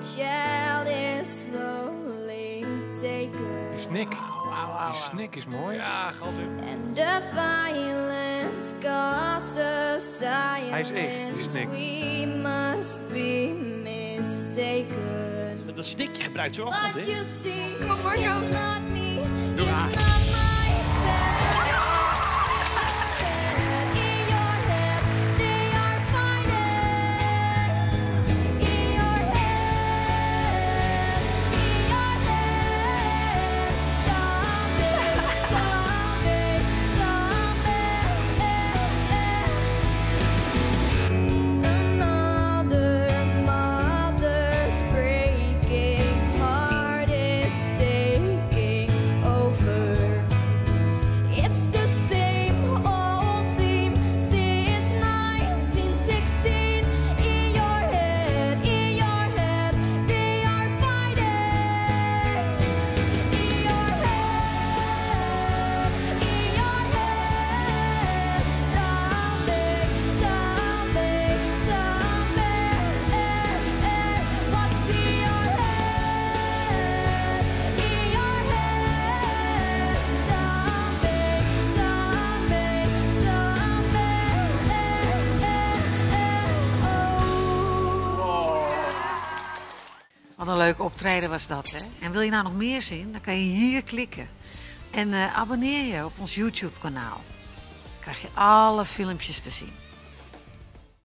Die snik. Die snik is mooi. Ja, And the violence causes Hij is echt, die snik. Must be. Dat snikje gebruikt zo af, hè? Wat een leuk optreden was dat, hè? En wil je nou nog meer zien? Dan kan je hier klikken. En eh, abonneer je op ons YouTube-kanaal. Dan krijg je alle filmpjes te zien.